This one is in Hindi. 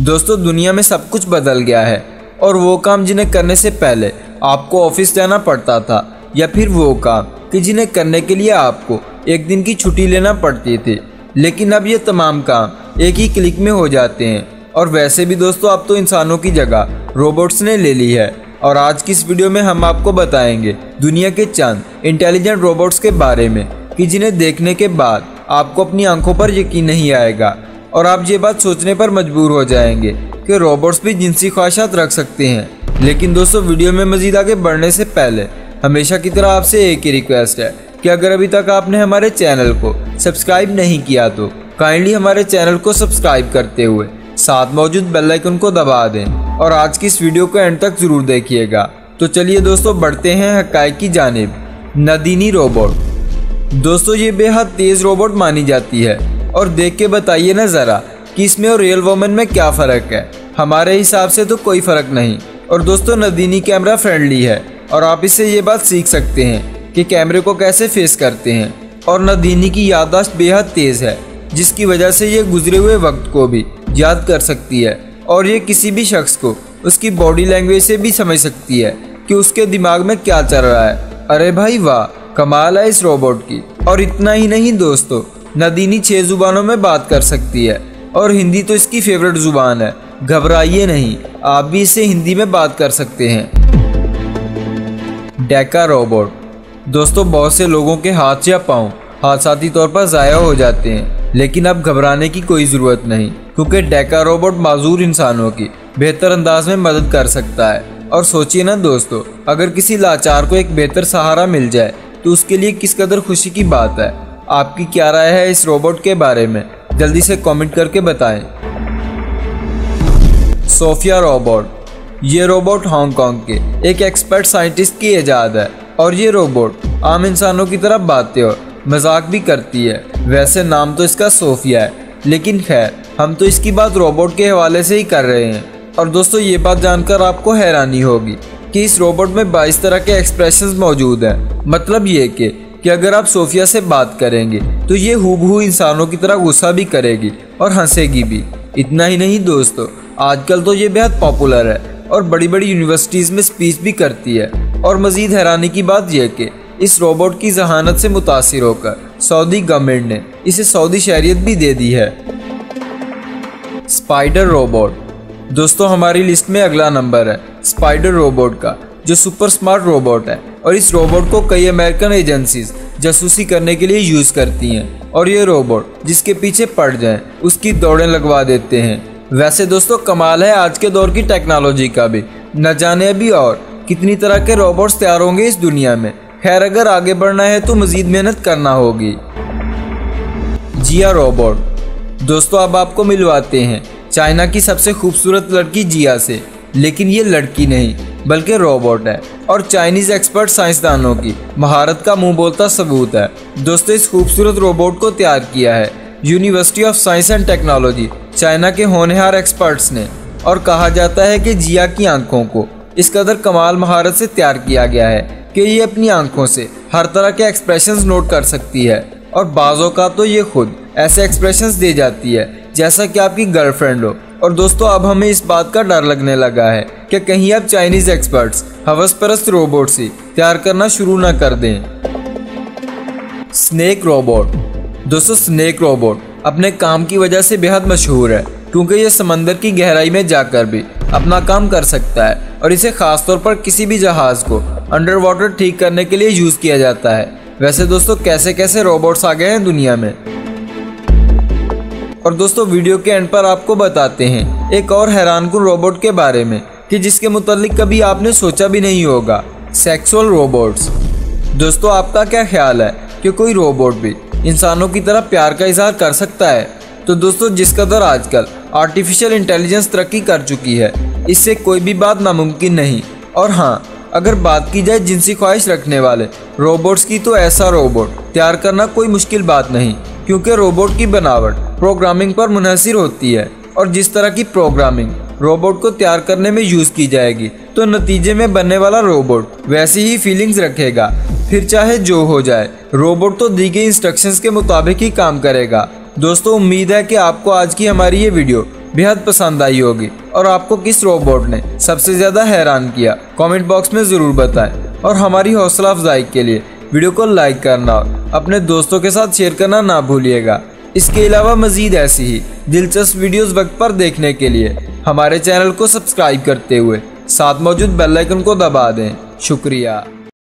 दोस्तों, दुनिया में सब कुछ बदल गया है। और वो काम जिन्हें करने से पहले आपको ऑफ़िस जाना पड़ता था, या फिर वो काम कि जिन्हें करने के लिए आपको एक दिन की छुट्टी लेना पड़ती थी। लेकिन अब ये तमाम काम एक ही क्लिक में हो जाते हैं। और वैसे भी दोस्तों, अब तो इंसानों की जगह रोबोट्स ने ले ली है। और आज की इस वीडियो में हम आपको बताएँगे दुनिया के चंद इंटेलिजेंट रोबोट्स के बारे में कि जिन्हें देखने के बाद आपको अपनी आँखों पर यकीन नहीं आएगा। और आप ये बात सोचने पर मजबूर हो जाएँगे कि रोबोट्स भी जिनसी ख्वाहिशात रख सकते हैं। लेकिन दोस्तों वीडियो में मजीद आगे बढ़ने से पहले, हमेशा की तरह आपसे एक ही रिक्वेस्ट है कि अगर अभी तक आपने हमारे चैनल को सब्सक्राइब नहीं किया तो काइंडली हमारे चैनल को सब्सक्राइब करते हुए साथ मौजूद बेल आइकन को दबा दें और आज की इस वीडियो को एंड तक ज़रूर देखिएगा। तो चलिए दोस्तों, बढ़ते हैं हकाई की जानब, नदीनी रोबोट दोस्तों, ये बेहद तेज रोबोट मानी जाती है। और देख के बताइए ना ज़रा कि इसमें और रियल वोमन में क्या फ़र्क है। हमारे हिसाब से तो कोई फ़र्क नहीं। और दोस्तों, नदीनी कैमरा फ्रेंडली है और आप इससे ये बात सीख सकते हैं कि कैमरे को कैसे फेस करते हैं। और नदीनी की याददाश्त बेहद तेज़ है, जिसकी वजह से ये गुजरे हुए वक्त को भी याद कर सकती है और ये किसी भी शख्स को उसकी बॉडी लैंग्वेज से भी समझ सकती है कि उसके दिमाग में क्या चल रहा है। अरे भाई वाह, कमाल है इस रोबोट की। और इतना ही नहीं दोस्तों नदीनी छह जुबानों में बात कर सकती है। और हिंदी तो इसकी फेवरेट ज़ुबान है। घबराइए नहीं, आप भी इसे हिंदी में बात कर सकते हैं। Deka robot. दोस्तों, बहुत से लोगों के हाथ या पाँव हादसाती तौर पर ज़ाया हो जाते हैं, लेकिन अब घबराने की कोई ज़रूरत नहीं, क्योंकि डेका रोबोट माजूर इंसानों की बेहतर अंदाज में मदद कर सकता है। और सोचिए ना दोस्तों, अगर किसी लाचार को एक बेहतर सहारा मिल जाए तो उसके लिए किस कदर खुशी की बात है? आपकी क्या राय है इस रोबोट के बारे में? जल्दी से कमेंट करके बताएँ। सोफिया रोबोट ये रोबोट हांगकांग के एक एक्सपर्ट साइंटिस्ट की ईजाद है और ये रोबोट आम इंसानों की तरफ़ बातें और मज़ाक भी करती है। वैसे नाम तो इसका सोफिया है, लेकिन खैर, हम तो इसकी बात रोबोट के हवाले से ही कर रहे हैं। और दोस्तों, ये बात जानकर आपको हैरानी होगी कि इस रोबोट में 22 तरह के एक्सप्रेशंस मौजूद हैं। मतलब ये कि कि अगर आप सोफिया से बात करेंगे तो ये हूबहू इंसानों की तरह गुस्सा भी करेगी और हंसेगी भी। इतना ही नहीं दोस्तों, आजकल तो ये बेहद पॉपुलर है और बड़ी बड़ी यूनिवर्सिटीज़ में स्पीच भी करती है। और मज़ीद हैरानी की बात यह कि इस रोबोट की जहानत से मुतासर होकर सऊदी गवर्नमेंट ने इसे सऊदी शहरियत भी दे दी है। Spider robot. दोस्तों, हमारी लिस्ट में अगला नंबर है स्पाइडर रोबोट का, जो सुपर स्मार्ट रोबोट है। और इस रोबोट को कई अमेरिकन एजेंसीज जासूसी करने के लिए यूज़ करती हैं। और ये रोबोट, जिसके पीछे पड़ जाए, उसकी दौड़ें लगवा देते हैं। वैसे दोस्तों, कमाल है आज के दौर की टेक्नोलॉजी का भी। न जाने अभी और कितनी तरह के रोबोट्स तैयार होंगे इस दुनिया में। खैर, अगर आगे बढ़ना है तो मज़ीद मेहनत करना होगी। Jia robot. दोस्तों, अब आपको मिलवाते हैं चाइना की सबसे खूबसूरत लड़की जिया से। लेकिन ये लड़की नहीं, बल्कि रोबोट है और चाइनीज़ एक्सपर्ट साइंसदानों की। महारत का मुँह बोलता सबूत है। दोस्तों, इस खूबसूरत रोबोट को तैयार किया है university of science and technology China के होनहार एक्सपर्ट्स ने। और कहा जाता है कि जिया की आँखों को, इस कदर कमाल महारत से तैयार किया गया है कि ये अपनी आँखों से हर तरह के एक्सप्रेशंस नोट कर सकती है। और बाजों का तो ये खुद ऐसे एक्सप्रेशंस दे जाती है, जैसा कि आपकी गर्लफ्रेंड हो। और दोस्तों, अब हमें इस बात का डर लगने लगा है कि कहीं अब चाइनीज़ एक्सपर्ट्स हवस परस्त रोबोट से तैयार करना शुरू ना कर दें। स्नेक रोबोट दोस्तों स्नेक रोबोट अपने काम की वजह से बेहद मशहूर है, क्योंकि ये समंदर की गहराई में जाकर भी अपना काम कर सकता है और इसे खासतौर पर किसी भी जहाज़ को अंडर वाटर ठीक करने के लिए यूज़ किया जाता है। वैसे दोस्तों कैसे कैसे रोबोट्स आ गए हैं दुनिया में? और दोस्तों वीडियो के एंड पर आपको बताते हैं एक और हैरान कन रोबोट के बारे में कि जिसके मुतालिक कभी आपने सोचा भी नहीं होगा सेक्सुअल रोबोट्स दोस्तों आपका क्या ख्याल है कि कोई रोबोट भी इंसानों की तरह प्यार का इजहार कर सकता है? तो दोस्तों जिस कदर आजकल आर्टिफिशियल इंटेलिजेंस तरक्की कर चुकी है, इससे कोई भी बात नामुमकिन नहीं। और हाँ अगर बात की जाए जिनसी ख्वाहिश रखने वाले रोबोट्स की तो ऐसा रोबोट तैयार करना कोई मुश्किल बात नहीं, क्योंकि रोबोट की बनावट प्रोग्रामिंग पर मुनहसर होती है और जिस तरह की प्रोग्रामिंग रोबोट को तैयार करने में यूज़ की जाएगी तो नतीजे में बनने वाला रोबोट वैसी ही फीलिंग्स रखेगा। फिर चाहे जो हो जाए, रोबोट तो दी गई इंस्ट्रक्शंस के मुताबिक ही काम करेगा। दोस्तों, उम्मीद है कि आपको आज की हमारी ये वीडियो बेहद पसंद आई होगी और आपको किस रोबोट ने सबसे ज़्यादा हैरान किया, कमेंट बॉक्स में ज़रूर बताएँ। और हमारी हौसला अफजाई के लिए वीडियो को लाइक करना और अपने दोस्तों के साथ शेयर करना ना भूलिएगा। इसके अलावा मजीद ऐसी ही दिलचस्प वीडियोस वक्त पर देखने के लिए हमारे चैनल को सब्सक्राइब करते हुए साथ मौजूद बेल आइकन को दबा दें। शुक्रिया।